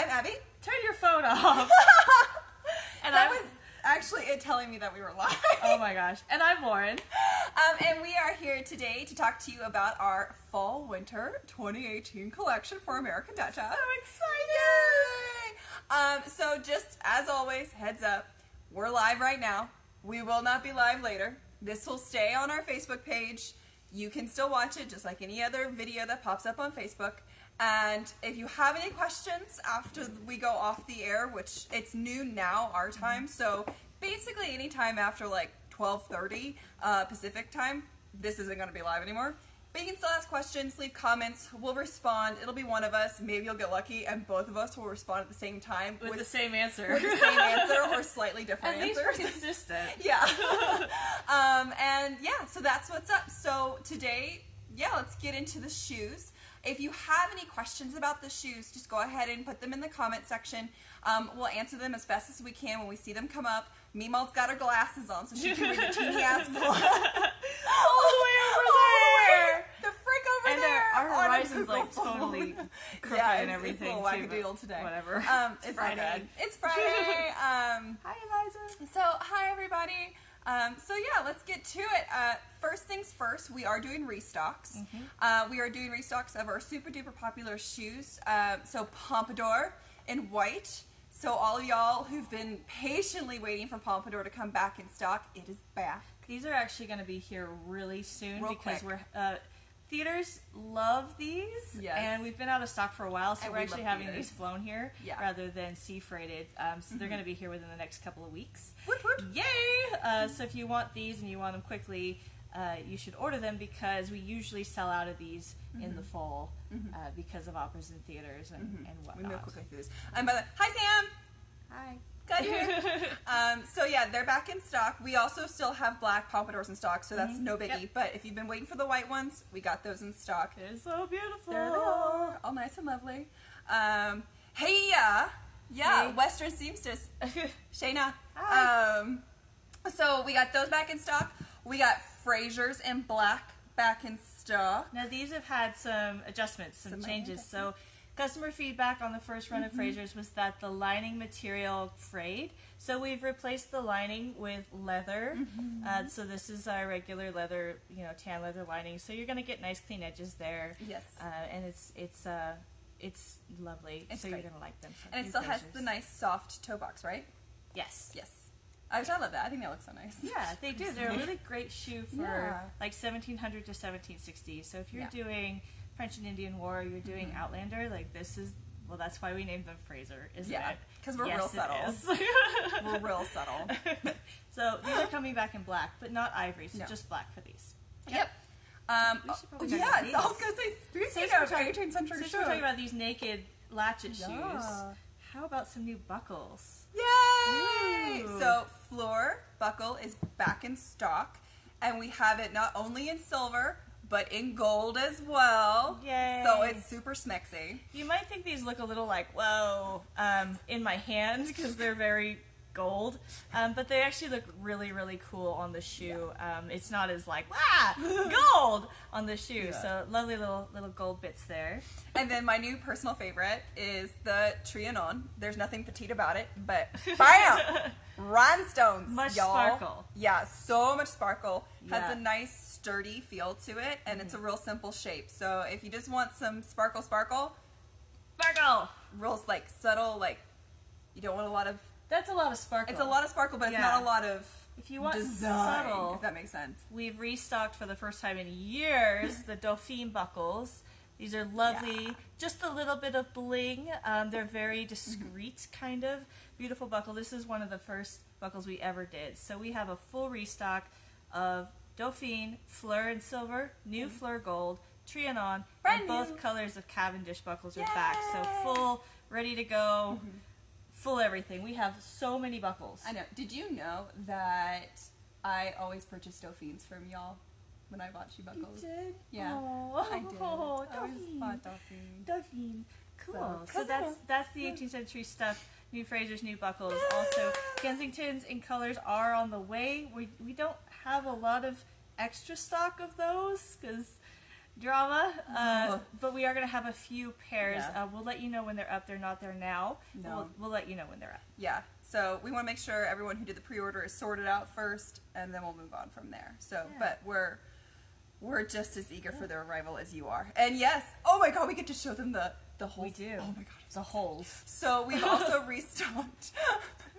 I'm Abby. Turn your phone off. and that I'm, was actually it telling me that we were live. oh my gosh. And I'm Lauren. Um, and we are here today to talk to you about our fall winter 2018 collection for American Duchess. So Yay! Um, so just as always, heads up, we're live right now. We will not be live later. This will stay on our Facebook page. You can still watch it just like any other video that pops up on Facebook. And if you have any questions after we go off the air, which it's noon now, our time, so basically anytime after like 12:30 uh, Pacific time, this isn't going to be live anymore. But you can still ask questions, leave comments. We'll respond. It'll be one of us. Maybe you'll get lucky, and both of us will respond at the same time With, the same answer. with the same answer or slightly different At answers. consistent. yeah. um, and yeah, so that's what's up. So today, yeah, let's get into the shoes. If you have any questions about the shoes, just go ahead and put them in the comment section. Um, we'll answer them as best as we can when we see them come up. Meemaw's got her glasses on, so she can read the teeny ass book. All the way over All the way there. The frick over And there. our, our on horizon's like totally crooked yeah, and everything. It's a little wackadoodle today. Whatever. Um, it's, It's Friday. It's Friday. um, Hi, Eliza. so, hi everybody. Um, so yeah, let's get to it. Uh, first things first, we are doing restocks. Mm-hmm. Uh, we are doing restocks of our super duper popular shoes. Um, so Pompadour in white. So all of y'all who've been patiently waiting for Pompadour to come back in stock, it is back. These are actually going to be here really soon Real because quick. we're uh, theaters love these, Yes. and we've been out of stock for a while, so And we're we actually having theaters. these flown here Yeah. Mm-hmm. rather than sea freighted. Um, so they're going to be here within the next couple of weeks. Whoop, whoop. Yay! Uh, so if you want these and you want them quickly, uh, you should order them because we usually sell out of these in the fall uh, because of operas and theaters and, and Mm-hmm. We whatnot. move quickly through this. Um, by the, hi Sam. Hi. Good here. um, so yeah, they're back in stock. We also still have black pompadours in stock, so that's no biggie. Yep. But if you've been waiting for the white ones, we got those in stock. They're so beautiful. There they are, all nice and lovely. Um, hey, yeah, yeah, Hey. Western Seamstress, Shayna. Hi. Um, so we got those back in stock. We got Frasers in black back in stock. Now these have had some adjustments, some, Some changes. So customer feedback on the first run of Frasers was that the lining material frayed. So we've replaced the lining with leather. Uh, so this is our regular leather, you know, tan leather lining. So you're gonna get nice clean edges there. Yes. Uh, and it's it's uh it's lovely. It's so great. you're gonna like them. And it still has the nice soft toe box, right? Yes. Yes. I, love that. I think that looks so nice. Yeah, they do. They're a really great shoe for Yeah. like 1700 to 1760. So if you're Yeah. Mm-hmm. doing French and Indian War, you're doing Outlander, like this is well, that's why we named them Fraser, isn't Yeah, it? 'cause we're Yes, real subtle. We're real subtle. so these are coming back in black, but not ivory, so No. just black for these. Yep. Um, oh, yeah, these. I was gonna say, speaking Since of we're talking- 18th century Since shoes. we're talking about these naked latchet shoes, how about some new buckles? Yay! Ooh. So Fleur buckle is back in stock, and we have it not only in silver but in gold as well. Yay. So it's super smexy. You might think these look a little like whoa um, in my hand because they're very gold, um, but they actually look really really cool on the shoe. Um, it's not as like ah gold on the shoe. Yeah. So lovely little little gold bits there. And then my new personal favorite is the Trianon. There's nothing petite about it, but bam! Rhinestones, Much y'all. sparkle. Yeah, so much sparkle. Has a nice sturdy feel to it, and it's a real simple shape. So if you just want some sparkle, sparkle, Sparkle. real like subtle, like you don't want a lot of. That's a lot of sparkle. It's a lot of sparkle, but it's not a lot of If you want design. subtle, If that makes sense. we've restocked for the first time in years the Dauphine buckles. These are lovely, Yeah. just a little bit of bling. Um, they're very discreet, kind of beautiful buckle. This is one of the first buckles we ever did. So we have a full restock of Dauphine, Fleur and Silver, new mm-hmm. Fleur Gold, Trianon, Brand and both colors of Cavendish buckles are back. So full, ready to go, mm-hmm. full everything. We have so many buckles. I know. Did you know that I always purchase Dauphines from y'all when I bought shoe buckles? You did? Yeah, Oh, I did. Oh, I always Dauphine. bought Dauphine. Dauphine. Cool. So- So, that's that's the 18th century stuff. New Frasers, new buckles. Also, Kensingtons in colors are on the way. We we don't have a lot of extra stock of those because drama, uh, but we are going to have a few pairs. Yeah. Uh, we'll let you know when they're up. They're not there now. No. We'll, we'll let you know when they're up. Yeah. So we want to make sure everyone who did the pre-order is sorted out first, and then we'll move on from there. So, Yeah. but we're we're just as eager for their arrival as you are. And yes, oh my god, we get to show them the the whole. We do. Oh my god. The holes. So we've also restocked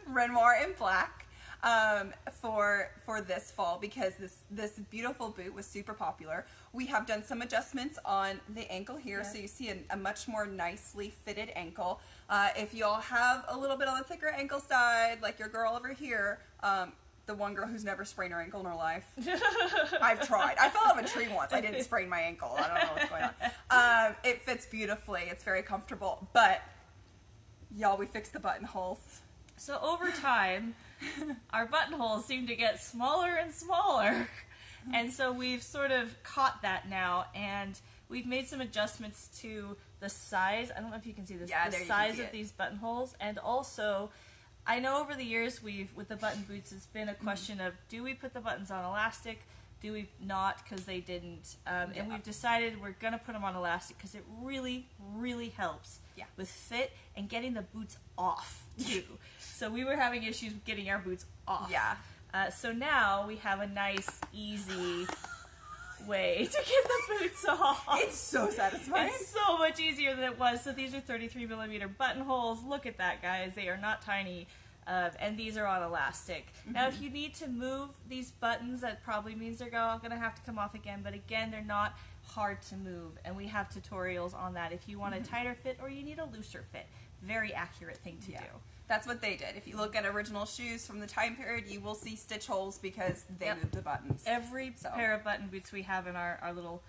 Renoir in black um, for for this fall because this this beautiful boot was super popular. We have done some adjustments on the ankle here, so you see a, a much more nicely fitted ankle. Uh, if y'all have a little bit on the thicker ankle side, like your girl over here. Um, the one girl who's never sprained her ankle in her life. I've tried. I fell off a tree once. I didn't sprain my ankle. I don't know what's going on. Um, it fits beautifully. It's very comfortable. But y'all, we fixed the buttonholes. So over time, our buttonholes seem to get smaller and smaller. And so we've sort of caught that now and we've made some adjustments to the size. I don't know if you can see this. Yeah, the there you can size of it. these buttonholes and also I know over the years we've with the button boots it's been a Mm-hmm. question of do we put the buttons on elastic? Do we not because they didn't? Um, Yeah. And we've decided we're gonna put them on elastic because it really, really helps Yeah. with fit and getting the boots off too. so we were having issues with getting our boots off. Yeah. Uh, so now we have a nice, easy way to get the boots off. It's so satisfying. It's so much easier than it was. So these are 33 millimeter buttonholes. Look at that, guys. They are not tiny. Uh, and these are on elastic. Now, if you need to move these buttons, that probably means they're going to have to come off again. But again, they're not hard to move. And we have tutorials on that if you want a tighter fit or you need a looser fit. Very accurate thing to Yeah. do. That's what they did. If you look at original shoes from the time period, you will see stitch holes because they Yep. moved the buttons. Every So. pair of button boots we have in our, our little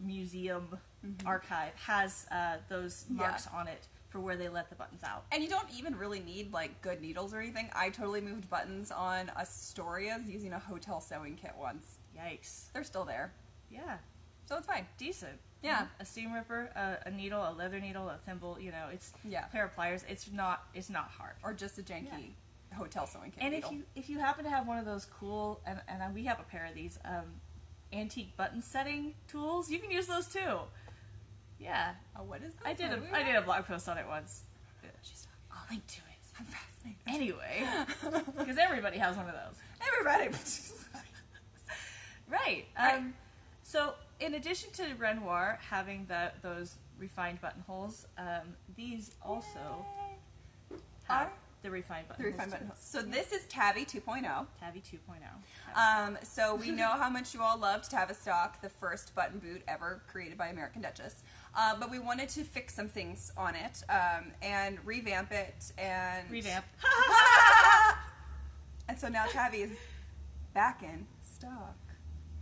museum archive has uh, those Yeah. marks on it for where they let the buttons out. And you don't even really need like good needles or anything. I totally moved buttons on Astoria's using a hotel sewing kit once. Yikes. They're still there, Yeah, so it's fine. decent. Yeah. A seam ripper, a, a needle, a leather needle, a thimble, you know, it's Yeah. a pair of pliers. It's not it's not hard. Or just a janky hotel sewing kit And needle. if you if you happen to have one of those cool and and we have a pair of these um, antique button setting tools, you can use those too. Yeah, oh, what is that? I did a we I did a blog post on it once. She's I'll link to it. I'm fascinated. Anyway, because everybody has one of those. Everybody. Right. Right. Um, so, in addition to Renoir having the, those refined buttonholes, um, these also have Are the refined the buttonholes. refined buttonholes. So this is Tabby 2.0. Tabby 2.0. Um, so we know how much you all loved Tavistock, the first button boot ever created by American Duchess. Uh, but we wanted to fix some things on it um, and revamp it and Revamp. and so now Tabby is back in stock.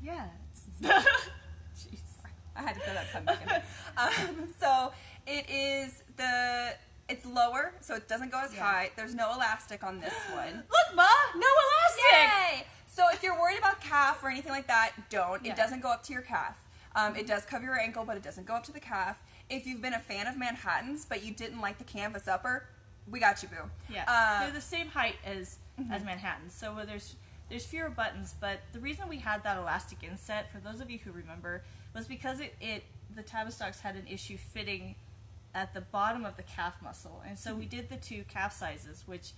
yeah. I had to throw that pun back in. there. Um, so it is the it's lower, so it doesn't go as Yeah. high. There's no elastic on this one. Look, Ma! No elastic! Yay! So if you're worried about calf or anything like that, don't. Yeah. It doesn't go up to your calf. Um, it does cover your ankle, but it doesn't go up to the calf. If you've been a fan of Manhattans, but you didn't like the canvas upper, we got you, boo. Yeah, Uh, they're the same height as as Manhattan. So uh, there's there's fewer buttons, but the reason we had that elastic inset, for those of you who remember, was because it, it the Tavistocks had an issue fitting at the bottom of the calf muscle, and so we did the two calf sizes, which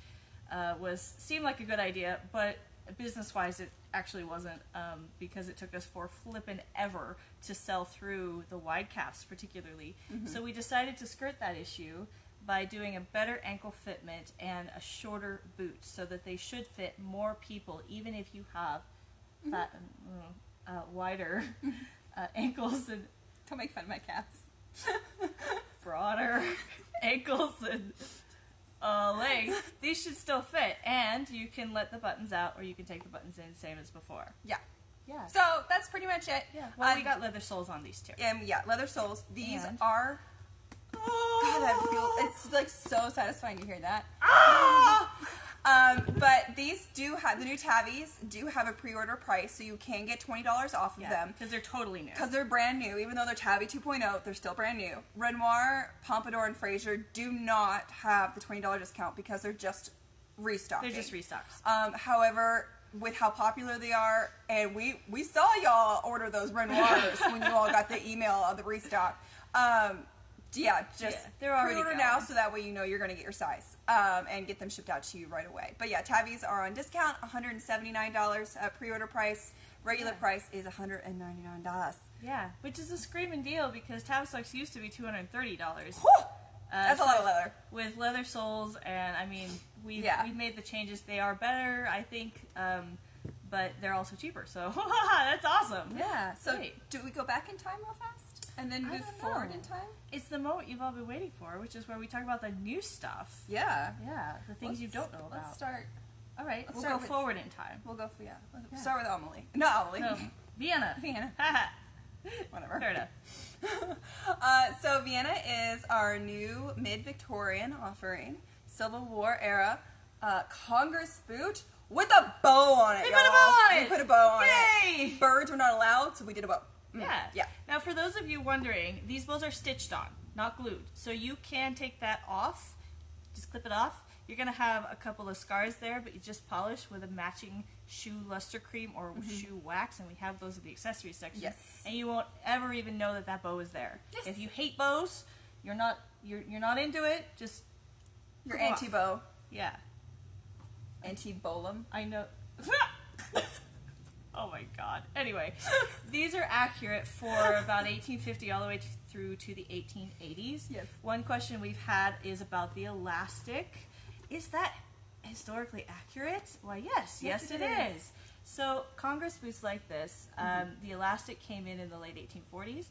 uh, was seemed like a good idea, but business wise it actually wasn't um, because it took us for flippin' ever to sell through the wide calves particularly. So we decided to skirt that issue by doing a better ankle fitment and a shorter boot so that they should fit more people even if you have fat uh, uh, wider uh, ankles and Don't make fun of my calves. broader ankles and uh, legs, these should still fit. And you can let the buttons out or you can take the buttons in, same as before. Yeah. Yeah. So that's pretty much it. yeah. Well, we Uh, got leather soles on these too. Um, yeah, leather soles. These And- are. God, I feel it's like so satisfying to hear that. Ah! Um, but these do have the new Tabbies do have a pre-order price, so you can get twenty dollars off of Yeah, them because they're totally new. because they're brand new. Even though they're Tabby 2.0, they're still brand new. Renoir, Pompadour, and Fraser do not have the twenty dollar discount because they're just restocking. They're just restocks. Um, however, with how popular they are, and we we saw y'all order those Renoirs when you all got the email of the restock. Um, yeah, just Yeah, they're already pre-order now, so that way you know you're going to get your size um, and get them shipped out to you right away. But yeah, Tavies are on discount, $179 uh, pre-order price. Regular Yeah. price is $199. Yeah, which is a screaming deal because Tavistock's used to be two hundred thirty dollars. Whew! That's a lot of leather. with leather soles, and I mean, we've Yeah. we've made the changes. They are better, I think, um, but they're also cheaper. So that's awesome. Yeah. So Great. do we go back in time real fast and then move forward in time? It's the moment you've all been waiting for, which is where we talk about the new stuff. Yeah. Yeah, the things you Let's- don't know about. Let's start. all right, let's we'll go with- forward in time. We'll go yeah. Let's Yeah. start with Amelie. Not Amelie. So, Vienna. Vienna. Haha. Whatever. Fair enough. uh, so Vienna is our new mid-Victorian offering, Civil War era uh, Congress boot with a bow on it. We put a bow on We it. put a bow on Yay! it. Birds were not allowed, so we did a bow. Mm, Yeah. Yeah. Now, for those of you wondering, these bows are stitched on, not glued. So you can take that off, just clip it off. You're going to have a couple of scars there, but you just polish with a matching shoe luster cream or shoe wax, and we have those in the accessories section. Yes. And you won't ever even know that that bow is there. Yes. If you hate bows, you're not you're you're not into it. Just Your Come off. anti-bow, yeah, anti-bolum. I know. oh my god. Anyway, these are accurate for about 1850 all the way through to the 1880s. Yes. One question we've had is about the elastic. Is that historically accurate? Why, yes. Yes, Yes, it it is. is. So, Congress boots like this, um, the elastic came in in the late 1840s.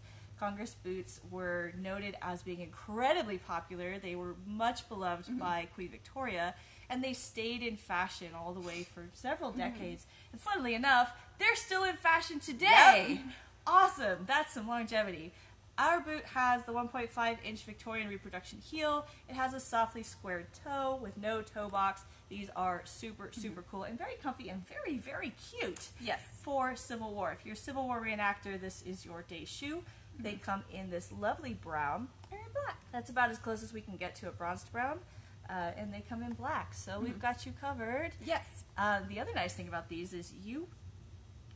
Congress boots were noted as being incredibly popular. They were much beloved mm-hmm. by Queen Victoria, and they stayed in fashion all the way for several mm-hmm. decades. And funnily enough, they're still in fashion today. Yep. Awesome. That's some longevity. Our boot has the 1.5 inch Victorian reproduction heel. It has a softly squared toe with no toe box. These are super, mm-hmm. super cool and very comfy and very, very cute Yes. for Civil War. If you're a Civil War reenactor, this is your day shoe. They come in this lovely brown and black. That's about as close as we can get to a bronzed brown. Uh, and they come in black, so we've got you covered. Yes. Uh, the other nice thing about these is you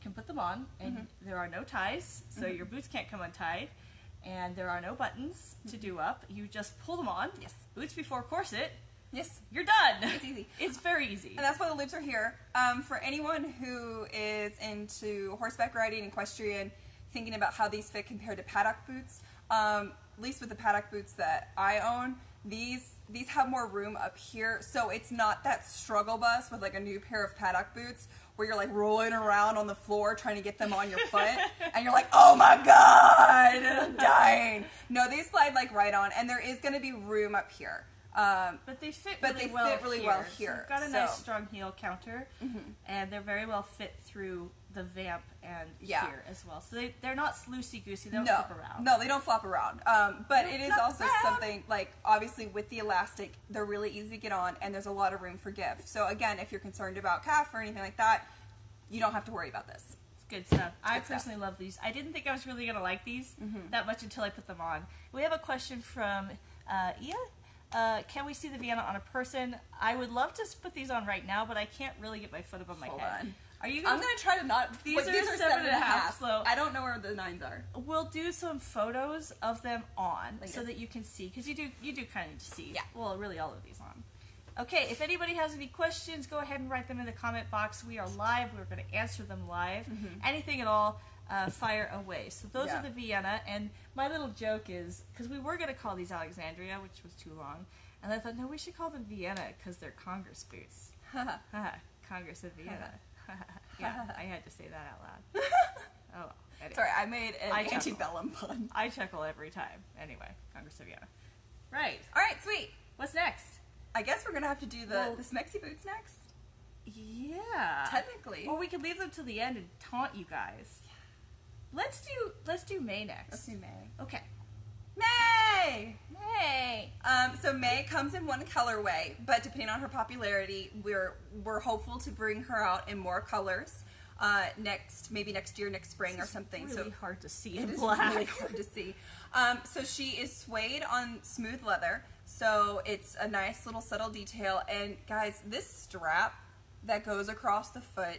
can put them on, and there are no ties, so your boots can't come untied, and there are no buttons to do up. You just pull them on. Yes. Boots before corset. Yes. You're done. It's easy. It's very easy. And that's why the loops are here. Um, for anyone who is into horseback riding, equestrian, thinking about how these fit compared to paddock boots, um, at least with the paddock boots that I own, these these have more room up here, so it's not that struggle bus with like a new pair of paddock boots where you're like rolling around on the floor trying to get them on your foot, and you're like, oh my god, I'm dying. No, they slide like right on, and there is going to be room up here. Um, But they fit But really they well fit really here. well So here, you've got a nice strong heel counter, and they're very well fit through the vamp and Yeah. here as well. So they, they're not loosey goosey. They don't no, flip around. no, they don't flop around. Um, but it is also around. something like obviously with the elastic, they're really easy to get on, and there's a lot of room for give. So again, if you're concerned about calf or anything like that, you don't have to worry about this. It's good stuff. I good stuff. personally love these. I didn't think I was really going to like these that much until I put them on. We have a question from uh, Ia. Uh, can we see the Vienna on a person? I would love to put these on right now, but I can't really get my foot above my Hold head. on. Are you? I'm Gonna, gonna try to not. These wait, are these are seven and a half, so- I don't know where the nines are. We'll do some photos of them on Thank so that you can see because you do you do kind of need to see. Yeah. Well, really, all of these on. Okay. If anybody has any questions, go ahead and write them in the comment box. We are live. We're going to answer them live. Anything at all, uh, fire away. So those. Yeah. are the Vienna. And my little joke is because we were going to call these Alexandria, which was too long, and I thought no, we should call them Vienna because they're Congress boots. Congress of Vienna. yeah, I had to say that out loud. Oh, anyway. Sorry, I made an I chuckle. antebellum pun. I chuckle every time. Anyway, Congress of Vienna. Right. All right, sweet. What's next? I guess we're gonna have to do the Well- the Smexy boots next. Yeah. Technically, Or we could leave them to the end and taunt you guys. Let's do let's do May next. let's do May. Okay. May. May. Um, so May comes in one colorway, but depending on her popularity, we're we're hopeful to bring her out in more colors uh, next, maybe next year, next spring or something. Really so hard to see it in is black. really hard to see. Um, so she is suede on smooth leather, so it's a nice little subtle detail. And guys, this strap that goes across the foot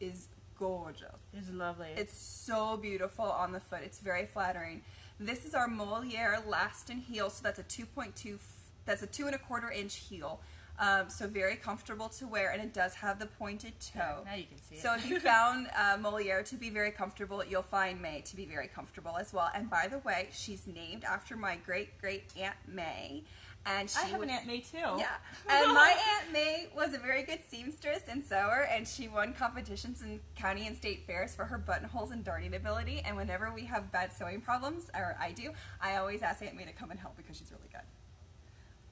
is gorgeous. It's lovely. It's so beautiful on the foot. It's very flattering. This is our Moliere Lastin heel, so that's a 2.2, that's a two and a quarter inch heel. Um, so very comfortable to wear, and it does have the pointed toe. now you can see it. So if you found uh, Moliere to be very comfortable, you'll find May to be very comfortable as well. And by the way, she's named after my great great aunt May, and she I have was, an Aunt May too. yeah, and my Aunt May was a very good seamstress and sewer, and she won competitions in county and state fairs for her buttonholes and darning ability. And whenever we have bad sewing problems, or I do, I always ask Aunt May to come and help because she's really good.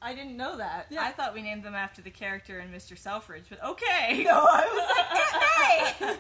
I didn't know that. Yeah. I thought we named them after the character in Mr. Selfridge, but okay. No, I was like May,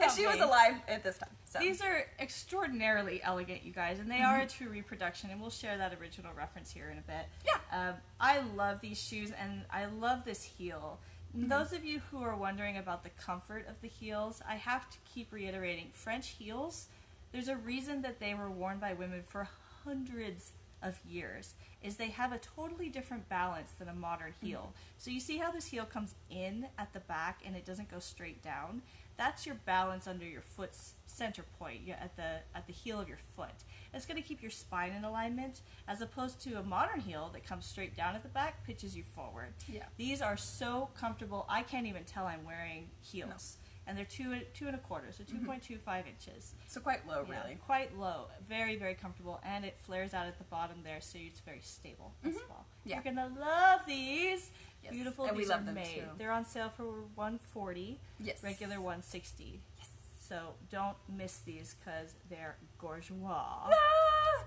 and she was alive at this time. So These are extraordinarily elegant, you guys, and they are a true reproduction, and we'll share that original reference here in a bit. Yeah. Um, I love these shoes, and I love this heel. Those of you who are wondering about the comfort of the heels, I have to keep reiterating French heels, there's a reason that they were worn by women for hundreds of years is they have a totally different balance than a modern mm-hmm. heel. So you see how this heel comes in at the back and it doesn't go straight down? That's your balance under your foot's center point at the at the heel of your foot. It's going to keep your spine in alignment as opposed to a modern heel that comes straight down at the back, pitches you forward. Yeah. These are so comfortable. I can't even tell I'm wearing heels. And they're two two and a quarter, so mm-hmm. 2.25 inches. so quite low, Yeah, really. quite low, very very comfortable, and it flares out at the bottom there, so it's very stable as mm-hmm. well. Yeah. You're gonna love these. Yes, Beautiful. and we these love are them made. too. They're on sale for 140. Yes. Regular 160. Yes. So don't miss these because they're gorgeous. Ah!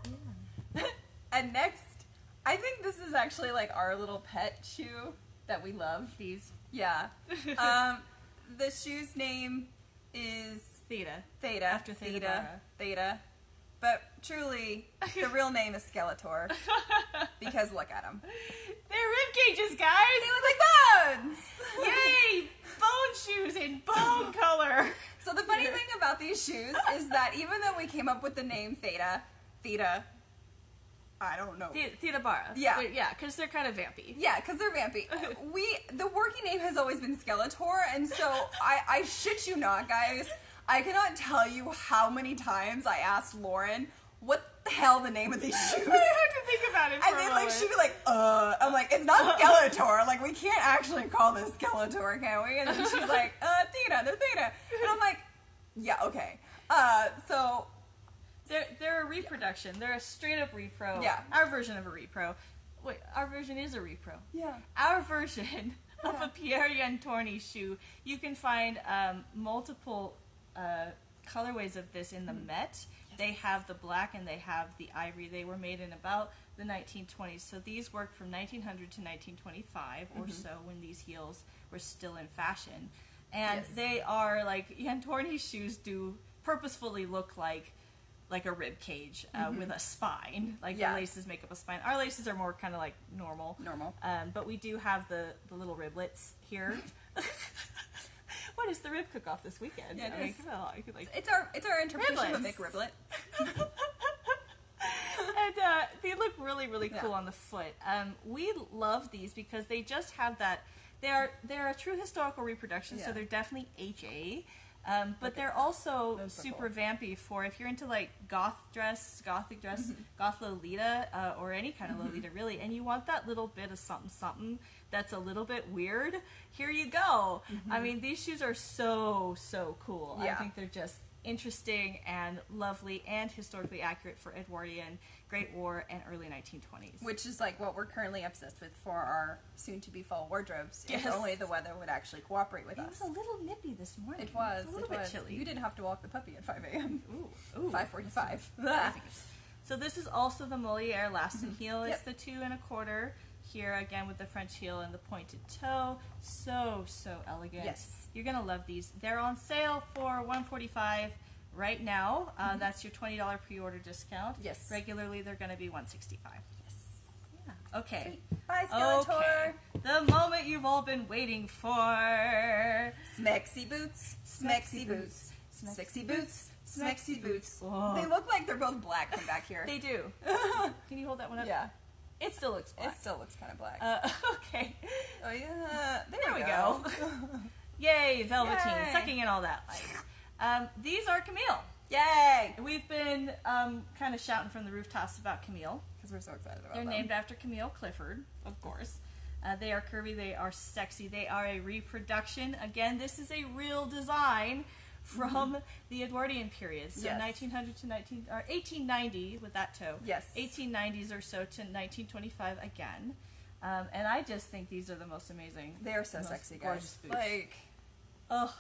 and next, I think this is actually like our little pet shoe that we love. These Yeah. um, the shoe's name is Theda. Theda. After Theda Bara. Theda. But truly, the real name is Skeletor because look at them. They're rib cages, guys. They look like bones. Yay! Bone shoes in bone color. So the funny thing about these shoes is that even though we came up with the name Theda, Theda, I don't know. The- Theda Bara. Yeah. They're- yeah, because they're kind of vampy. Yeah, because they're vampy. We the working name has always been Skeletor, and so I, I shit you not, guys. I cannot tell you how many times I asked Lauren what the hell the name of these shoes. I have to think about it for And then like she'd be like, uh, I'm like, it's not Skeletor. Like we can't actually call this Skeletor, can we? And then she's like, uh, Theda, they're Theda. And I'm like, yeah, okay. Uh, so They're they're a reproduction. They're a straight up repro. Yeah. Our version of a repro. Wait, our version is a repro. yeah, Our version of a Pierre Yantorny shoe. You can find um, multiple uh, colorways of this in the Mm. Met. They have the black and they have the ivory. They were made in about the 1920s. So these worked from 1900 to 1925 or Mm-hmm. so when these heels were still in fashion. And Yes. they are like Yantorny shoes do purposefully look like like a rib cage uh, with a spine. Like Mm-hmm. Yeah. the laces make up a spine. Our laces are more kind of like normal. normal. Um, but we do have the, the little riblets here. what is the rib cook off this weekend? Yeah, it I mean, is. come on, could like It's our it's our interpretation of Riblets. Mick Riblet. and uh, they look really really cool Yeah. on the foot. Um, we love these because they just have that. They are they're a true historical reproduction, so they're definitely HA. Um, but they're also super cool. vampy for if you're into like goth dress, gothic dress, Mm-hmm. goth Lolita, uh, or any kind of Lolita really, and you want that little bit of something something that's a little bit weird. Here you go. I mean, these shoes are so so cool. Yeah. I Mm-hmm. Think they're just interesting and lovely and historically accurate for Edwardian, Great War, and early 1920s. which is like what we're currently obsessed with for our soon-to-be fall wardrobes. Yes. If only the weather would actually cooperate with it us. It was a little nippy this morning. It was. a little it bit was. chilly. You didn't have to walk the puppy at 5 a.m. Ooh, ooh. 5:45. So this is also the Moliere Lastin mm-hmm. heel. It's. Yep. the two and a quarter here again with the French heel and the pointed toe. So so elegant. Yes. You're gonna love these. They're on sale for 145 right now. Uh, That's your $20 pre-order discount. Mm-hmm. Yes. Regularly they're gonna be 165. Yeah. Okay. Bye, Skeletor. Okay. The moment you've all been waiting for. Smexy boots. Smexy boots. Smexy boots. Smexy boots. They look like they're both black from back here. They do. Can you hold that one up? yeah. It still looks It still looks kind of black. Uh, okay. oh yeah. There, There we we go. Yay, Velveteen, Yay. sucking in all that life. Um, these are Camille. Yay! We've been um, kind of shouting from the rooftops about Camille. Because we're so excited about them. They're them. named after Camille Clifford, of course. Uh, they are curvy, they are sexy, they are a reproduction. Again, this is a real design from the Edwardian period. So Yes. 1900 to 19 or 1890 with that toe. Yes. 1890s or so to 1925 again. Um, and I just think these are the most amazing. They are so sexy, guys. gorgeous boots. Like, oh,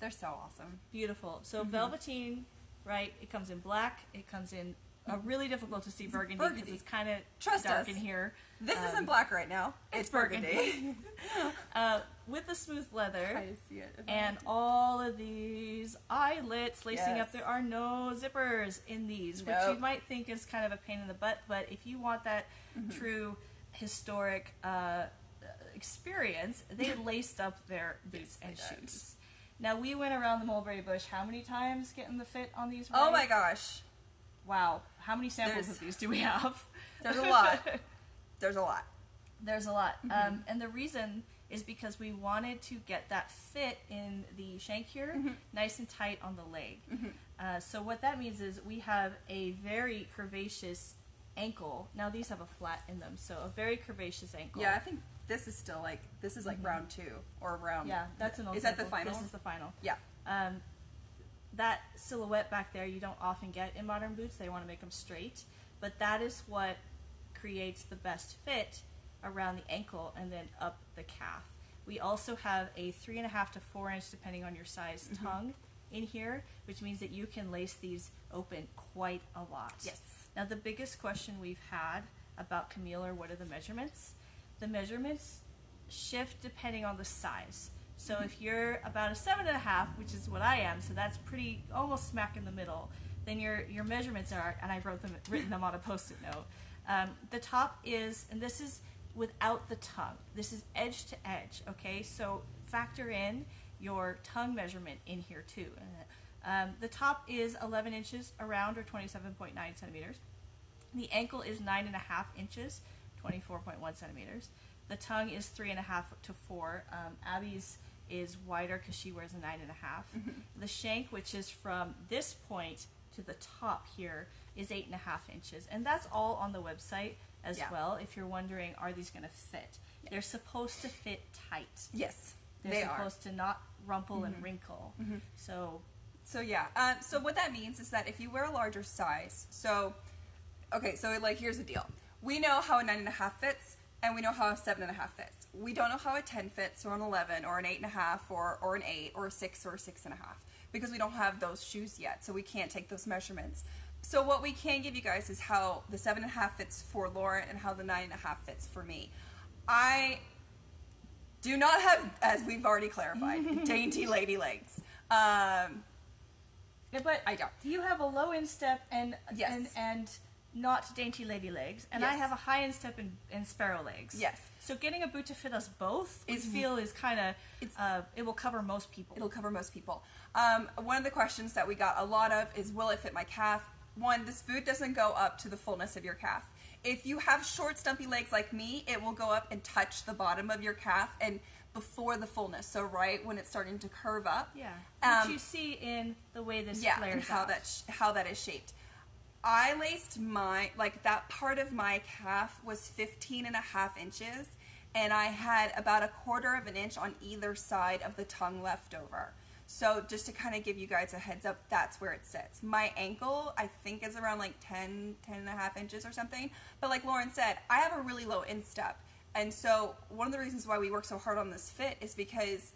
they're so awesome. beautiful. So Mm-hmm. velveteen, right? It comes in black. It comes in a really difficult to see burgundy because it's kind of Trust dark us. in here. This Um, isn't black right now. It's, burgundy. uh, with the smooth leather Try see it. and all of these eyelets lacing Yes. up. There are no zippers in these, which you might think is kind of a pain in the butt. But if you want that Mm-hmm. true historic uh, experience, they laced up their boots Yes, and shoes. Now we went around the mulberry bush how many times getting the fit on these? oh my gosh. Wow, how many samples There's- of these do we have? There's a lot. There's a lot. There's a lot. Mm-hmm. Um, and the reason is because we wanted to get that fit in the shank here, Mm-hmm. nice and tight on the leg. Uh, so what that means is we have a very curvaceous ankle. Now these have a flat in them, so a very curvaceous ankle. Yeah, I think this is still like this is like round two or round. Mm-hmm. Yeah, that's an old Is that the final? This is the final. Yeah. Um, that silhouette back there you don't often get in modern boots. They want to make them straight, but that is what creates the best fit around the ankle and then up the calf. We also have a three and a half to four inch, depending on your size, Mm-hmm. tongue in here, which means that you can lace these open quite a lot. Yes. Now the biggest question we've had about Camille are what are the measurements? The measurements shift depending on the size. So if you're about a seven and a half, which is what I am, so that's pretty almost smack in the middle, then your your measurements are, and I've wrote them written them on a post-it note. Um, the top is, and this is without the tongue. This is edge to edge. Okay, so factor in your tongue measurement in here too. Um, the top is 11 inches around, or 27.9 centimeters. The ankle is nine and a half inches, 24.1 centimeters. The tongue is three and a half to four. Um, Abby's is wider because she wears a nine and a half. The shank, which is from this point to the top here, is eight and a half inches, and that's all on the website as Yeah. well. If you're wondering, are these going to fit? They're supposed to fit tight. Yes. They're they are. supposed to not rumple and wrinkle. So So yeah, um, so what that means is that if you wear a larger size, so okay, so like here's the deal: we know how a nine and a half fits, and we know how a seven and a half fits. We don't know how a ten fits, or an eleven, or an eight and a half, or or an eight, or a six, or a six and a half, because we don't have those shoes yet, so we can't take those measurements. So what we can give you guys is how the seven and a half fits for Lauren, and how the nine and a half fits for me. I do not have, as we've already clarified, dainty lady legs. Um, but I don't. You have a low instep and Yes. and and not dainty lady legs, and I have a high instep and, and sparrow legs. Yes. So getting a boot to fit us both, we Is- feel is kind of It's- uh, it will cover most people. It'll cover most people. Um, one of the questions that we got a lot of is will it fit my calf? One, this boot doesn't go up to the fullness of your calf. If you have short, stumpy legs like me, it will go up and touch the bottom of your calf and before the fullness. So right when it's starting to curve up. yeah. Um, Which you see in the way this yeah, flares and how out. that how that is shaped. I laced my like that part of my calf was 15 and a half inches and I had about a quarter of an inch on either side of the tongue left over. So just to kind of give you guys a heads up, that's where it sits. My ankle, I think is around like 10, 10 and a half inches or something. But like Lauren said, I have a really low instep. And so one of the reasons why we work so hard on this fit is because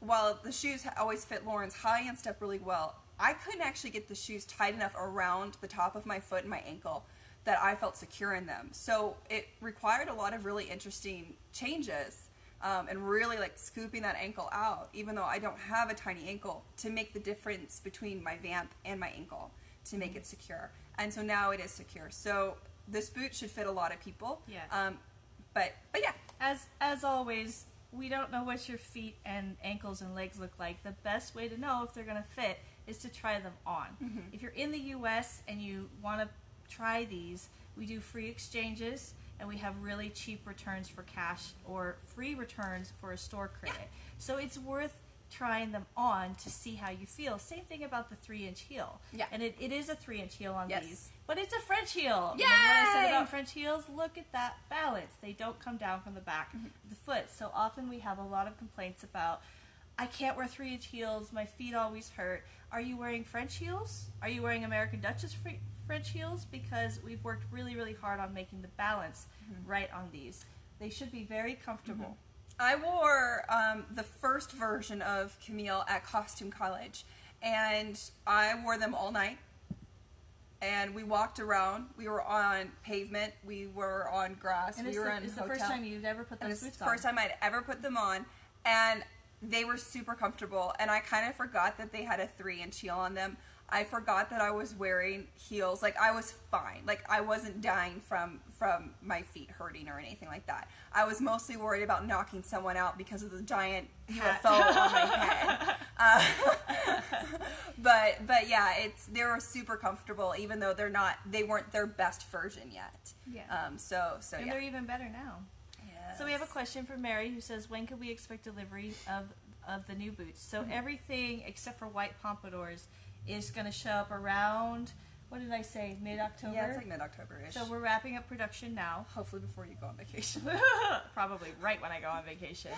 while the shoes always fit Lauren's high instep really well, I couldn't actually get the shoes tight enough around the top of my foot and my ankle that I felt secure in them. So it required a lot of really interesting changes um, and really like scooping that ankle out, even though I don't have a tiny ankle, to make the difference between my vamp and my ankle to make it secure. And so now it is secure. So this boot should fit a lot of people. Yeah. Um, but but yeah, As as always, we don't know what your feet and ankles and legs look like. The best way to know if they're going to fit is to try them on. Mm-hmm. If you're in the U.S. and you want to try these, we do free exchanges and we have really cheap returns for cash or free returns for a store credit. So it's worth trying them on to see how you feel. Same thing about the three inch heel. Yeah. And it, it is a three inch heel on Yes. these. But it's a French heel. Remember what I said about French heels? Look at that balance. They don't come down from the back Mm-hmm. of the foot. So often we have a lot of complaints about I can't wear three inch heels, my feet always hurt. Are you wearing French heels? Are you wearing American Duchess French heels? Because we've worked really, really hard on making the balance Mm-hmm. right on these. They should be very comfortable. I wore um, the first version of Camille at Costume College, and I wore them all night. And we walked around. We were on pavement. We were on grass. And we were the, in it's the first time you've ever put and those it's the first time I'd ever put them on, and they were super comfortable. And I kind of forgot that they had a three-inch heel on them. I forgot that I was wearing heels. Like I was fine. Like I wasn't dying from from my feet hurting or anything like that. I was mostly worried about knocking someone out because of the giant. UFO on my head. Uh, but but yeah, it's they were super comfortable, even though they're not. They weren't their best version yet. Yeah. Um. So so and yeah. they're even better now. So we have a question from Mary who says, "When could we expect delivery of of the new boots?" So Mm-hmm. everything except for white pompadours is going to show up around. What did I say? Mid October. Yeah, it's like mid October ish. so we're wrapping up production now. hopefully before you go on vacation. probably right when I go on vacation.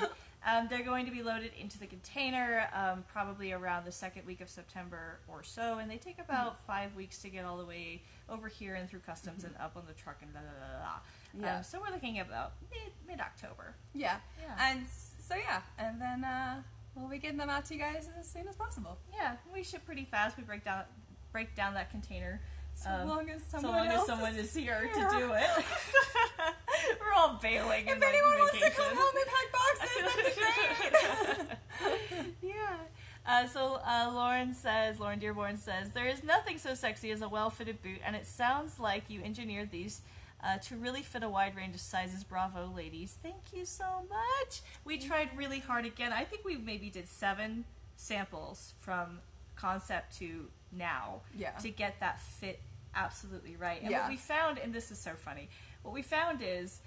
Um, they're going to be loaded into the container um, probably around the second week of September or so, and they take about five weeks to get all the way over here and through customs and up on the truck and blah blah blah. blah. Yeah. Um, so we're looking at about mid mid October. yeah. Yeah. And so yeah, and then uh, we'll be getting them out to you guys as soon as possible. Yeah, we ship pretty fast. We break down break down that container. So um, long as so someone long as someone is here here. to do it. We're all bailing. If like, anyone wants to come help me pack boxes, that'd be great. yeah. Uh, so uh, Lauren says, Lauren Dearborn says, there is nothing so sexy as a well-fitted boot, and it sounds like you engineered these uh, to really fit a wide range of sizes. Bravo, ladies! Thank you so much. We tried really hard again. I think we maybe did seven samples from concept to now Yeah. to get that fit absolutely right. And Yeah. what we found, and this is so funny, what we found is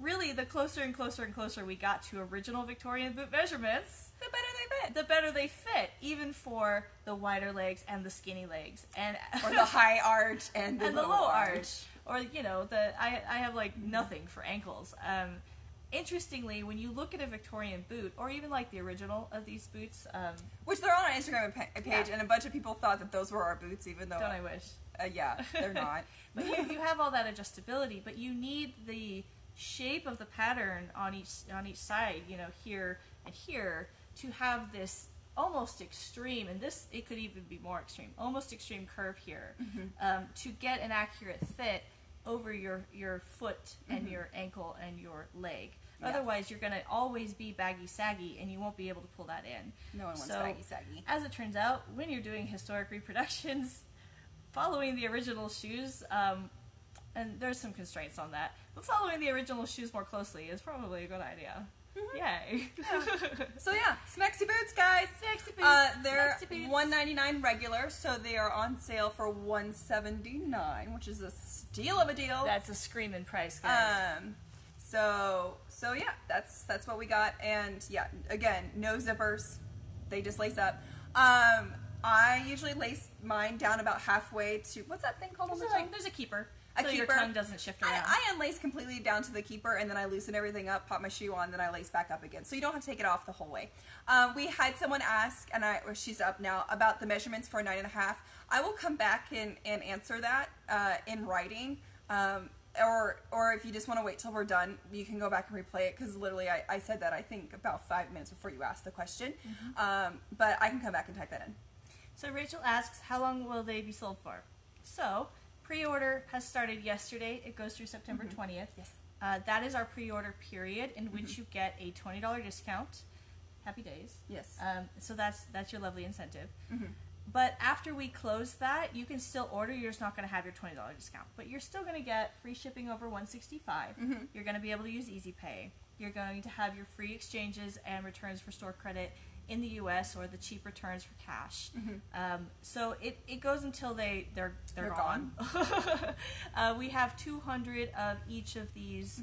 really the closer and closer and closer we got to original Victorian boot measurements, the better they fit. the better they fit, even for the wider legs and the skinny legs, and or the high arch and the, and the low, low arch. arch, or you know the I I have like nothing for ankles. Um, interestingly, when you look at a Victorian boot, or even like the original of these boots, um, Which they're on our Instagram pa- page, Yeah. and a bunch of people thought that those were our boots, even though don't I wish? uh, yeah, they're not. But you, you have all that adjustability, but you need the shape of the pattern on each on each side, you know, here and here, to have this almost extreme, and this it could even be more extreme, almost extreme curve here, um, to get an accurate fit over your your foot and your ankle and your leg. Yes. Otherwise, you're going to always be baggy saggy, and you won't be able to pull that in. No one wants So- saggy saggy. As it turns out, when you're doing historic reproductions, following the original shoes, um, and there's some constraints on that, but following the original shoes more closely is probably a good idea. Yay! So yeah, Smexy boots, guys. Sexy boots, Uh, they're boots. one ninety nine regular, so they are on sale for one seventy nine, which is a steal of a deal. That's a screaming price, guys. Um, so so yeah, that's that's what we got, and yeah, again, no zippers, they just lace up. Um, I usually lace mine down about halfway to what's that thing called there's, the a, there's a keeper, A so your keeper. tongue doesn't shift around. I, I unlace completely down to the keeper, and then I loosen everything up, pop my shoe on, then I lace back up again. So you don't have to take it off the whole way. Um, we had someone ask, and I, or she's up now, about the measurements for a nine and a half. I will come back and, and answer that uh, in writing. Um, or, or if you just want to wait till we're done, you can go back and replay it because literally I, I said that I think about five minutes before you asked the question. Um, but I can come back and type that in. So Rachel asks, how long will they be sold for? So pre-order has started yesterday. It goes through September 20th. Yes. Uh, that is our pre-order period in which you get a twenty dollar discount. Happy days. Yes. Um, so that's that's your lovely incentive. Mhm. But after we close that, you can still order. You're just not going to have your twenty dollar discount, but you're still going to get free shipping over one sixty Mhm. You're going to be able to use Easy Pay. You're going to have your free exchanges and returns for store credit in the U.S. or the cheap returns for cash. Um, so it, it goes until they they're they're, They're gone. uh, we have 200 of each of these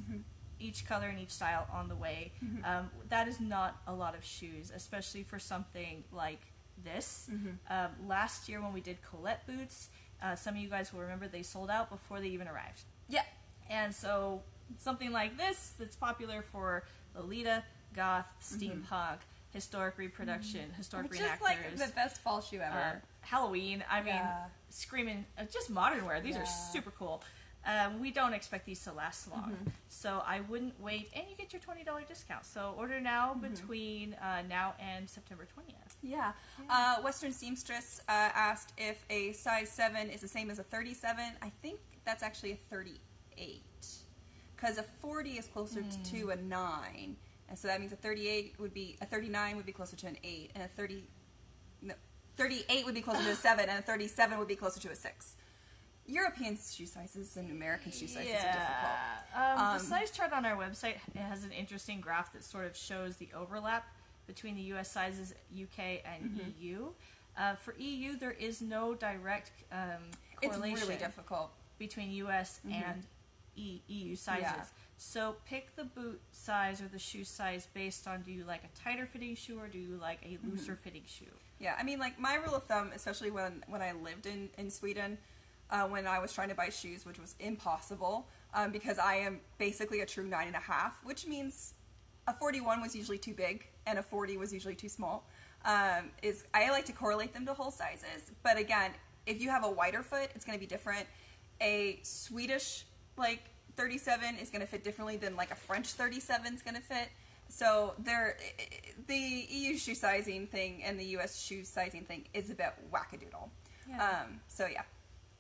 each color and each style on the way. Mm-hmm. Um, that is not a lot of shoes, especially for something like this. Mm-hmm. Um, last year when we did Colette boots, uh, some of you guys will remember they sold out before they even arrived. Yeah. And so something like this that's popular for Lolita, goth, steampunk, historic reproduction, historic Which is Mm-hmm. like reenactors, the best fall shoe ever. uh, Halloween. I mean, Yeah. screaming, uh, just modern wear. These Yeah. are super cool. Um, we don't expect these to last long, Mm-hmm. so I wouldn't wait, and you get your twenty dollar discount. So order now Mm-hmm. between uh, now and September twentieth. Yeah. Uh, Western Seamstress uh, asked if a size 7 is the same as a 37. I think that's actually a 38. Because a 40 is closer Hmm. to a 9. And so that means a 38 would be, a 39 would be closer to an 8. And a 30, no, 38 would be closer to a 7. And a 37 would be closer to a 6. European shoe sizes and American shoe sizes are difficult. Um, Um, the size chart on our website it has an interesting graph that sort of shows the overlap between the U.S. sizes, UK, and Mm-hmm. EU. Uh, for EU, there is no direct um, It's correlation really difficult. between U.S. and e- EU sizes. Mm-hmm. Yeah. So pick the boot size or the shoe size based on do you like a tighter fitting shoe or do you like a Mm-hmm. looser fitting shoe? Yeah, I mean, like my rule of thumb, especially when when I lived in in Sweden, uh, when I was trying to buy shoes, which was impossible, um, because I am basically a true nine and a half, which means a forty-one was usually too big and a forty was usually too small. Um, is I like to correlate them to whole sizes, but again, if you have a wider foot, it's going to be different. A Swedish like thirty-seven is going to fit differently than like a French thirty-seven is going to fit. So there, the EU shoe sizing thing and the US shoe sizing thing is a bit wackadoodle. Yeah. Um, so yeah,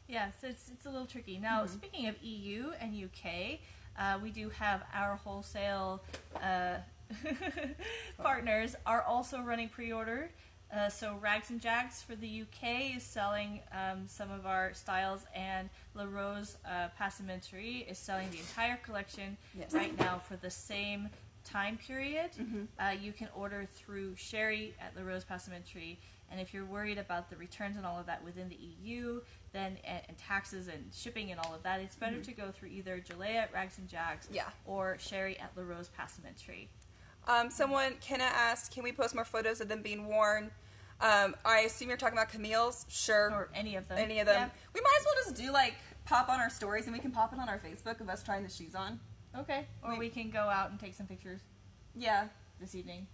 Yeah, so it's, it's a little tricky. Now, Mm-hmm. speaking of EU and UK, uh, we do have our wholesale uh, partners are also running pre-order. Uh, so Rags and Jags for the UK is selling um, some of our styles, and La Rose uh, Passementerie is selling the entire collection Yes. right now for the same time period. Mm-hmm. Uh, you can order through Sherry at La Rose Passementerie, and if you're worried about the returns and all of that within the EU, then and, and taxes and shipping and all of that, it's better to go through either Jalea at Rags and Jags. Yeah. or Sherry at La Rose Passementerie. Um, someone, Kenna asked, can we post more photos of them being worn? Um, I assume you're talking about Camille's. Sure. Or any of them. Any of them. Yeah. We might as well just do like pop on our stories and we can pop it on our Facebook of us trying the shoes on. Okay. Or We- we can go out and take some pictures Yeah, this evening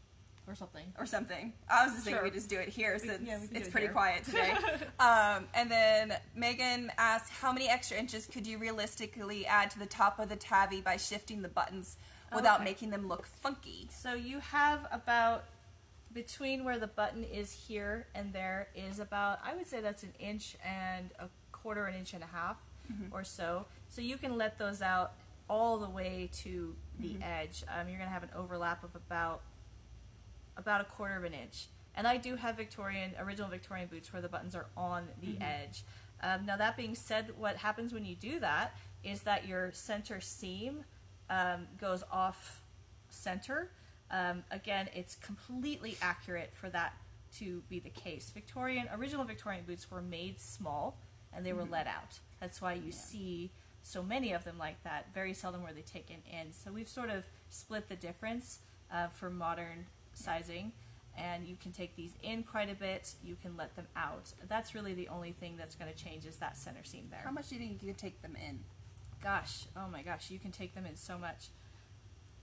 or something. or something. I was just thinking Sure. we just do it here since yeah, it's it pretty here. quiet today. um, and then Megan asked, how many extra inches could you realistically add to the top of the tabby by shifting the buttons without Okay. making them look funky? So you have about between where the button is here and there is about I would say that's an inch and a quarter, an inch and a half or so. So you can let those out all the way to the edge. Um, you're gonna have an overlap of about about a quarter of an inch. And I do have Victorian, original Victorian boots where the buttons are on the edge. Um, now that being said, what happens when you do that is that your center seam um, goes off center. Um, again, it's completely accurate for that to be the case. Victorian, original Victorian boots were made small and they were let out. That's why you see so many of them like that. Very seldom were they taken in. So we've sort of split the difference uh, for modern sizing. And you can take these in quite a bit. You can let them out. That's really the only thing that's going to change is that center seam there. How much do you think you could take them in? Gosh, oh my gosh, you can take them in so much.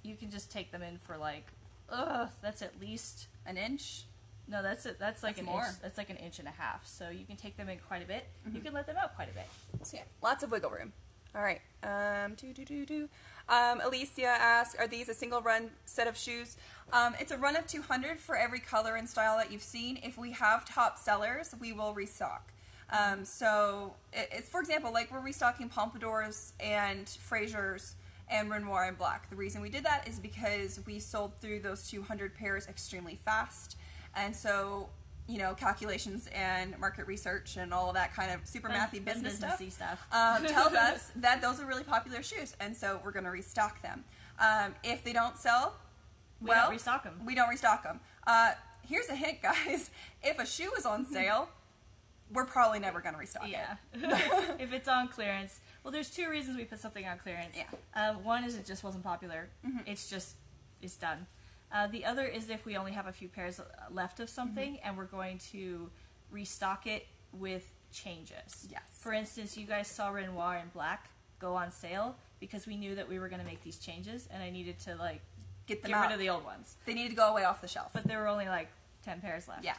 You can just take them in for like, ugh, that's at least An inch? no, that's it. That's like That's an more. inch. That's like an inch and a half. So you can take them in quite a bit. Mm-hmm. You can let them out quite a bit. So yeah, lots of wiggle room. All right. Um, do do do do. Um, Alicia asks, "Are these a single run set of shoes?" Um, it's a run of 200 for every color and style that you've seen. If we have top sellers, we will restock. Um, so it, it's for example, like we're restocking Pompadours and Frasers and Renoir in black. The reason we did that is because we sold through those 200 pairs extremely fast, and so you know calculations and market research and all of that kind of super mathy business stuff stuff. um, tells us that those are really popular shoes, and so we're going to restock them. Um, if they don't sell, We well, don't restock them. We don't restock them. Uh, here's a hint, guys: if a shoe is on sale, we're probably never going to restock Yeah. it. if it's on clearance, well, there's two reasons we put something on clearance. Yeah. Um, one is it just wasn't popular. Mhm. It's just it's done. Uh, the other is if we only have a few pairs uh, left of something Mm-hmm. and we're going to restock it with changes. Yes. For instance, you guys saw Renoir in black go on sale because we knew that we were going to make these changes and I needed to like Get them get out. rid of the old ones. they needed to go away off the shelf. But there were only like 10 pairs left. Yeah.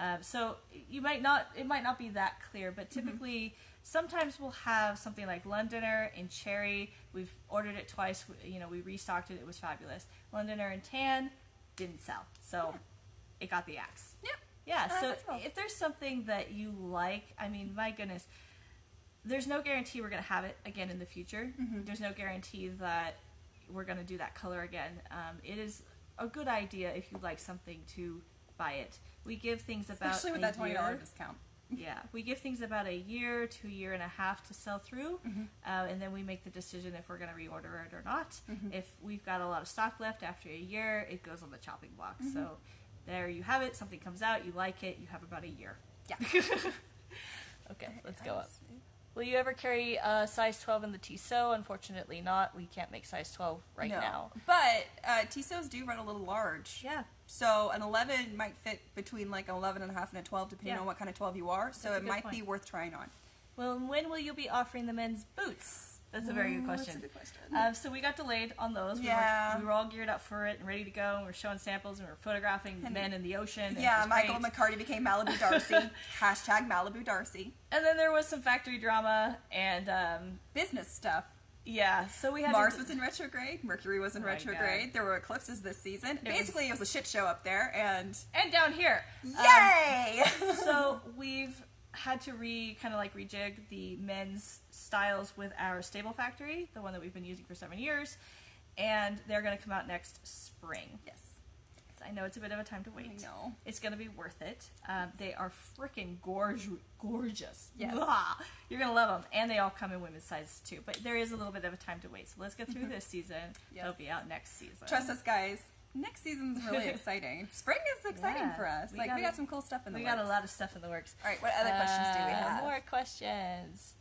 Um, so you might not, it might not be that clear, but Mm-hmm. typically sometimes we'll have something like Londoner in cherry. We've ordered it twice. You know, we restocked it. It was fabulous. Londoner in tan didn't sell, so it got the axe. Yep. Yeah. Uh, so cool. if there's something that you like, I mean, my goodness, there's no guarantee we're gonna have it again in the future. Mhm. There's no guarantee that we're gonna do that color again. Um, it is a good idea if you like something to buy it. We give things about Especially with a that twenty dollar year. discount. Yeah, we give things about a year to a year and a half to sell through, Mhm. uh, and then we make the decision if we're going to reorder it or not. Mhm. If we've got a lot of stock left after a year, it goes on the chopping block. Mm-hmm. So there you have it. Something comes out, you like it, you have about a year. Yeah. okay, let's go up. Will you ever carry uh, size 12 in the Tissot? Unfortunately, not. We can't make size 12 right no. now. But uh, Tissots do run a little large. Yeah, So an 11 might fit between like an 11 and a half and a 12 depending Yeah. on what kind of 12 you are. So it might point. be worth trying on. Well, when will you be offering the men's boots? That's a very good Ooh, question. That's a good question. Um, so we got delayed on those. We Yeah. Were, we were all geared up for it and ready to go. And we were showing samples and we were photographing And- men in the ocean. and yeah, Michael great. McCarty became Malibu Darcy. Hashtag Malibu Darcy. And then there was some factory drama and um, Business stuff. Yeah. So we had Mars was in retrograde. Mercury was in Oh retrograde. There were eclipses this season. It was- Basically, it was a shit show up there, and and down here. Um, yay! so we've had to re kind of like rejig the men's styles with our stable factory, the one that we've been using for seven years, and they're going to come out next spring. yes, I know it's a bit of a time to wait. I know. It's going to be worth it. Um, they are freaking gorge- gorgeous. Yes. Blah. You're going to love them. And they all come in women's sizes too. But there is a little bit of a time to wait. So let's get through this season. Yes. They'll be out next season. Trust us, guys. Next season's really exciting. Spring is exciting Yeah, for us. we like we gotta- got some cool stuff in the We works. got a lot of stuff in the works. All right, what other questions do we Uh, have? More questions.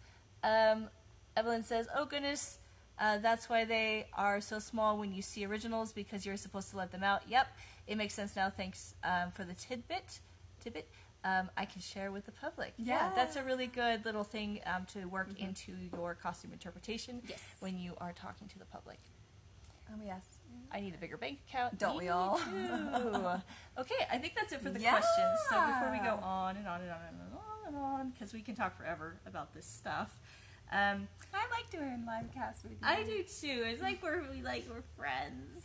Um, Evelyn says, "Oh goodness, uh, that's why they are so small when you see originals because you're supposed to let them out." Yep, it makes sense now. Thanks um, for the tidbit. Tidbit. Um, I can share with the public. Yeah. that's a really good little thing um, to work into your costume interpretation Yes. when you are talking to the public. Oh yes. I need a bigger bank account. Don't we all? okay, I think that's it for the Yeah. questions. So before we go on and on and on and on and on, because we can talk forever about this stuff. Um, I like doing live cast with you. I do too. It's like we're we like we're friends.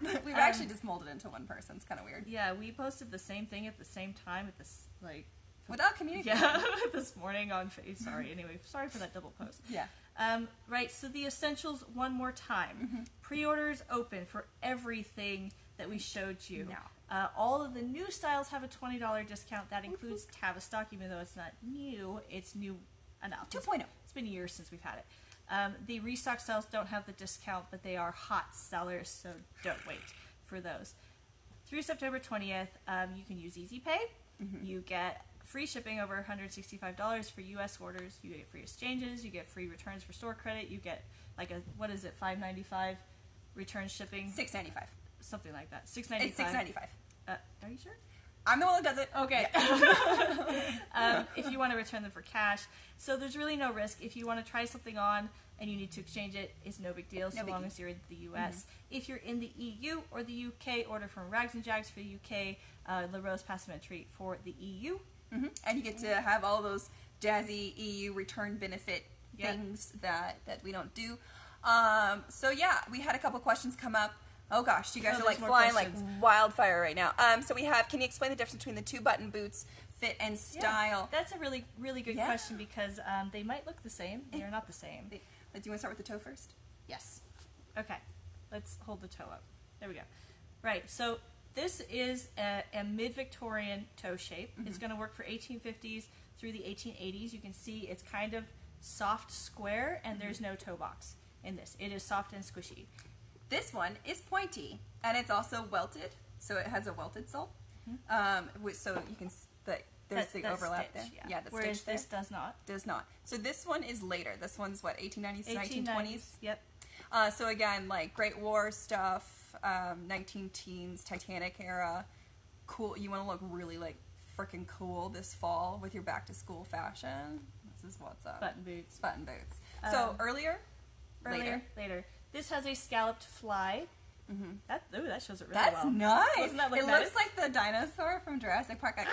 We've Um, actually just molded into one person. It's kind of weird. Yeah, we posted the same thing at the same time at this like Without communicating. yeah this morning on Face. Sorry. Anyway, sorry for that double post. Yeah. Um, right, so the essentials one more time. Mm-hmm. Pre-orders open for everything that we showed you. No. Uh, all of the new styles have a twenty dollar discount. That includes Tavistock, even though it's not new. It's new enough. 2.0. It's been years since we've had it. Um, the restock sales don't have the discount, but they are hot sellers, so don't wait for those. Through September 20th, um, you can use Easy Pay. You get free shipping over $165 for U.S. orders. You get free exchanges. You get free returns for store credit. You get like a what is it, 5.95 return shipping, Six ninety five. something like that. 6.95. It's six ninety five. Uh, are you sure? I'm the one that does it. Okay. um, if you want to return them for cash, so there's really no risk. If you want to try something on and you need to exchange it, it's no big deal so No long biggie. as you're in the U.S. If you're in the EU or the UK, order from Rags and Jags for the UK, uh, La Rose Passementerie for the EU. hmm And you get to have all those jazzy EU return benefit Yeah. things that that we don't do. Um, so yeah, we had a couple questions come up. Oh gosh, you guys Oh, are like flying like wildfire right now. Um, so we have. Can you explain the difference between the two button boots, fit and Yeah, style? that's a really, really good Yeah. question because um, they might look the same. They are not the same. They- Do you want to start with the toe first? Yes. Okay. Let's hold the toe up. There we go. Right. So this is a, a mid-Victorian toe shape. It's going to work for 1850s through the 1880s. You can see it's kind of soft square, and there's no toe box in this. It is soft and squishy. This one is pointy and it's also welted, so it has a welted sole. Um, wi- so you can the there's the that's overlap stitch, there. Yeah, Yeah, the Whereas stitch there this does not. does not. So this one is later. This one's what 1890s to 1920s. Yep. Uh, so again, like Great War stuff, um, 19 teens, Titanic era. Cool. You want to look really like freaking cool this fall with your back to school fashion. This is what's up. Button boots. Button boots. so Um, earlier, Earlier, later. later. This has a scalloped fly. Mm-hmm. That ooh, that shows it really That's well. nice. Doesn't that look it nice? looks like the dinosaur from Jurassic Park.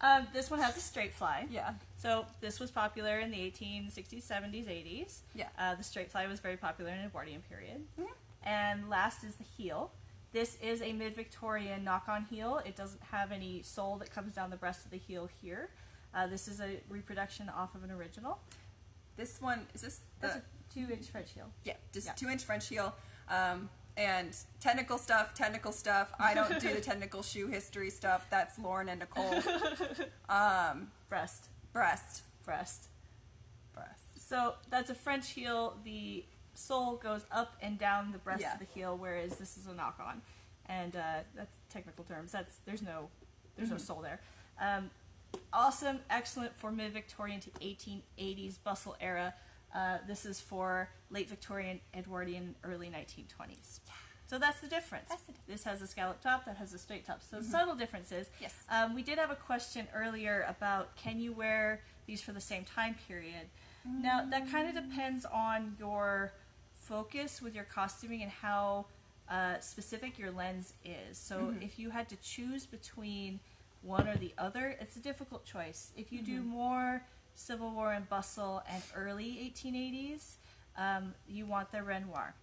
Um, this one has a straight fly. yeah. So this was popular in the 1860s, 70s, 80s. Yeah. Uh, the straight fly was very popular in the Edwardian period. Mhm. And last is the heel. This is a mid-Victorian knock-on heel. It doesn't have any sole that comes down the breast of the heel here. Uh, this is a reproduction off of an original. This one is this the That's a two-inch French heel. yeah just Yeah. two inch French heel. Um, and technical stuff, technical stuff. I don't do the technical shoe history stuff. That's Lauren and Nicole. Um, Breast, breast, breast. breast. So that's a French heel. The sole goes up and down the breast Yeah. of the heel, whereas this is a knock-on, and uh, that's technical terms. That's there's no there's no Mhm. sole there. Um, awesome, excellent for mid-Victorian to 1880s bustle era. Uh, this is for late Victorian, Edwardian, early 1920s. So that's the difference. That's the difference. This has a scallop top, that has a straight top. So Mhm. subtle differences. Yes. Um, we did have a question earlier about can you wear these for the same time period? Now, that kind of depends on your focus with your costuming and how uh, specific your lens is. So, Mhm. if you had to choose between one or the other, it's a difficult choice. If you do Mhm. more Civil War and bustle and early 1880s, um, you want the Renoir.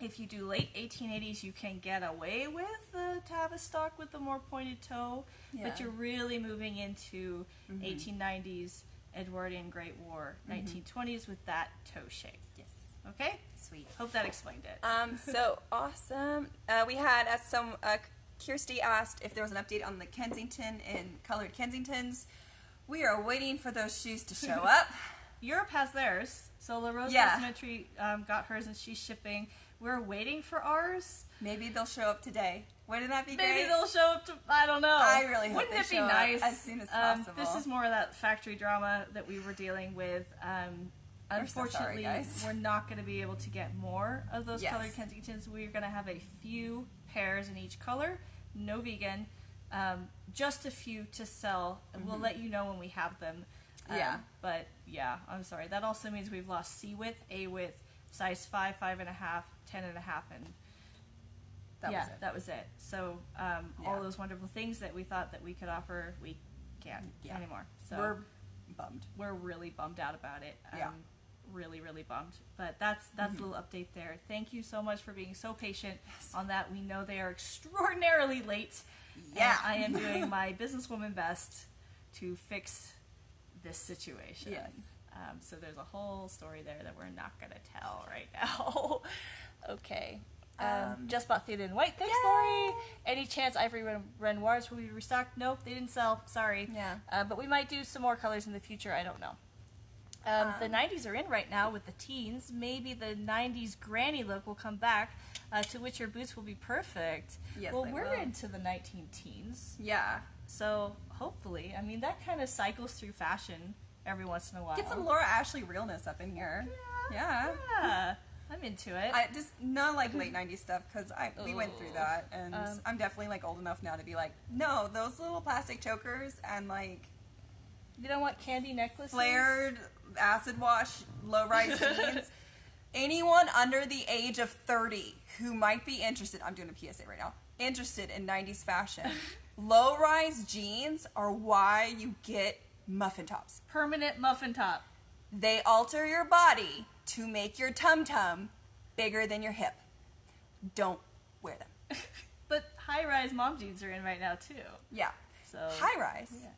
If you do late 1880s, you can get away with the Tavistock with the more pointed toe, but you're really moving into Mhm. 1890s Edwardian Great War, Mhm. 1920s with that toe shape. yes. Okay? Sweet. Hope that explained it. Um, so awesome. Uh, we had, as some, uh, Kirsty asked if there was an update on the Kensington and colored Kensingtons. We are waiting for those shoes to show up. Europe has theirs. So La Rose Yeah. Cosmetry um, got hers and she's shipping. We're waiting for ours. Maybe they'll show up today. Wouldn't that be Maybe great? they'll show up to. I don't know. I really hope Wouldn't it be nice as soon as Um, possible. this is more of that factory drama that we were dealing with. Um, We're so sorry, unfortunately, guys. we're not going to be able to get more of those Yes. colored Kensingtons. We're going to have a few pairs in each color, no vegan, um, just a few to sell. and We'll let you know when we have them. Um, Yeah. But yeah, I'm sorry. That also means we've lost C width, A width, size 5, 5.5, 10 and a half, and That yeah, was it. that was it. So um, Yeah. all those wonderful things that we thought that we could offer, we can't Yeah. anymore. So We're bummed. we're really bummed out about it. Um, Yeah. Really, really bummed. But that's that's Mhm. a little update there. Thank you so much for being so patient Yes. on that. We know they are extraordinarily late. Yeah. I am doing my businesswoman best to fix this situation. Yes. Um, so there's a whole story there that we're not going to tell right now. okay. Um, Um, just bought Theda in white. Thanks, Yay! Lori. Any chance Ivory Ren- Renoirs will be restocked? Nope, they didn't sell. Sorry. Yeah. Uh, but we might do some more colors in the future. I don't know. Um, the Um, 90s are in right now with the teens. Maybe the 90s granny look will come back, uh, to which your boots will be perfect. Yes, well, we're will. into the 19 teens. Yeah. So hopefully, I mean, that kind of cycles through fashion every once in a while. Get some Laura Ashley realness up in here. Yeah. Yeah, I'm into it. I just not like late '90s stuff because I we went through that, and Um, I'm definitely like old enough now to be like, no, those little plastic chokers and like you don't want candy necklaces? flared acid wash low rise jeans. Anyone under the age of 30 who might be interested, I'm doing a PSA right now, interested in 90s fashion, low rise jeans are why you get muffin tops. Permanent muffin top. They alter your body to make your tum tum bigger than your hip. Don't wear them. But high rise mom jeans are in right now, too. Yeah. So High rise. Yeah.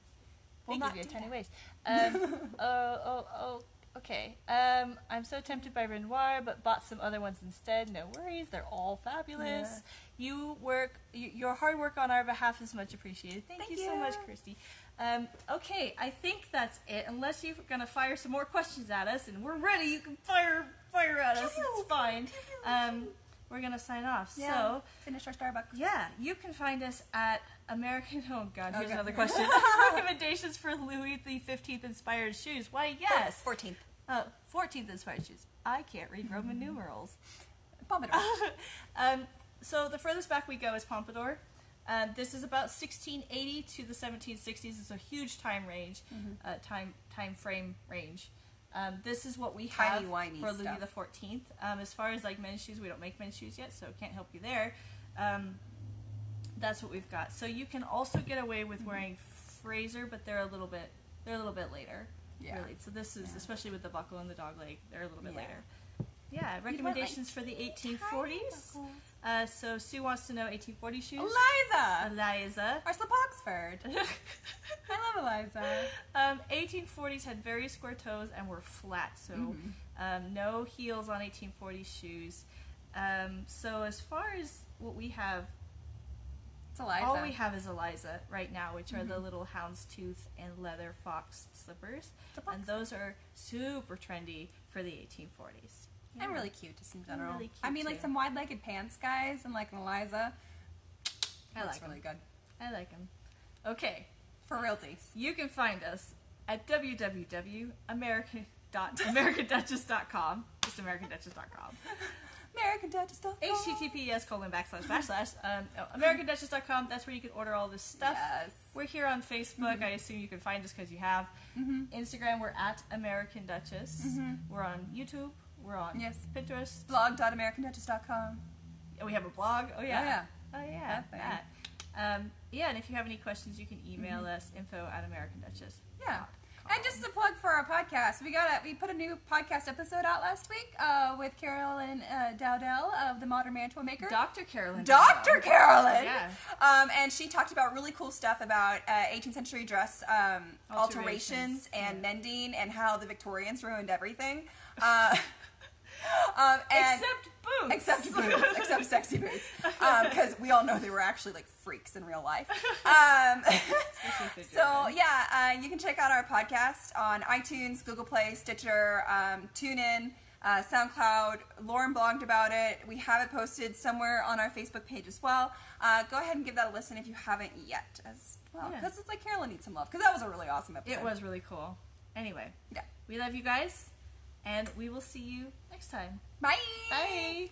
Will They not give you a tiny waist. Um, oh, oh, oh, okay. Um, I'm so tempted by Renoir, but bought some other ones instead. No worries, they're all fabulous. Yeah. You work, y- your hard work on our behalf is much appreciated. Thank, Thank you, so much. Christy. Um, okay, I think that's it. Unless you're gonna fire some more questions at us, and we're ready, you can fire, fire at us. It's fine. Um, we're gonna sign off. So. Finish our Starbucks. Yeah, you can find us at American. Oh God, here's Okay. another question. Recommendations for Louis the Fifteenth inspired shoes? Why, yes. 14th. Uh, 14th inspired shoes. I can't read Roman Mm-hmm. numerals. Pompadour. um, so the furthest back we go is Pompadour. Um, this is about 1680 to the 1760s. It's a huge time range, Mm-hmm. uh, time time frame range. Um, this is what we have for Louis stuff. the Fourteenth. Um, as far as like men's shoes, we don't make men's shoes yet, so can't help you there. Um, that's what we've got. So you can also get away Mm-hmm. with wearing Fraser, but they're a little bit they're a little bit later. Yeah. Really. So this is Yeah. especially with the buckle and the dog leg, they're a little bit Yeah. later. Yeah, recommendations for the 1840s. Uh, so Sue wants to know 1840 shoes. Eliza! Eliza. Our slip Oxford. I love Eliza. um, 1840s had very square toes and were flat, so Mhm. um, no heels on 1840 shoes. Um, so as far as what we have, It's Eliza. all we have is Eliza right now, which are the Mhm. little houndstooth and leather fox slippers, Slip and those are super trendy for the 1840s. And really cute, just in general. really cute, I mean, like some wide-legged pants, guys, and like an Eliza. I Looks like 'em. really good. I like them. Okay, For realties. You can find us at www.american.americanduchess.com. Just americanduchess.com. American Duchess. HTTPS colon backslash backslash um, no, americanduchess.com. That's where you can order all this stuff. Yes. We're here on Facebook. I assume you can find us because you have. Mm-hmm. Instagram, we're at American Duchess. Mhm. We're on YouTube. We're on Yes. Pinterest. Blog.americanduchess.com. And we have a blog. Oh, yeah. Oh, yeah. Oh, yeah. That. That. Um, yeah, and if you have any questions, you can email us info at American Duchess. Yeah. And just a plug for our podcast. We got a, we put a new podcast episode out last week uh, with Carolyn uh, Dowdell of the Modern Mantua Maker. Dr. Carolyn. Dr. Carolyn. Yeah. Um, and she talked about really cool stuff about uh, 18th century dress um, alterations, Alterations, and yeah. mending and how the Victorians ruined everything. Uh, um, and Except boots. except boots, except sexy boots, because we all know they were actually like freaks in real life. Um, so yeah, uh, you can check out our podcast on iTunes, Google Play, Stitcher, um, TuneIn, uh, SoundCloud. Lauren blogged about it. We have it posted somewhere on our Facebook page as well. Uh, go ahead and give that a listen if you haven't yet, as well, Yeah. because it's like Carolyn needs some love. Because that was a really awesome episode. It was really cool. Anyway, Yeah. we love you guys, and we will see you next time. Bye. Bye.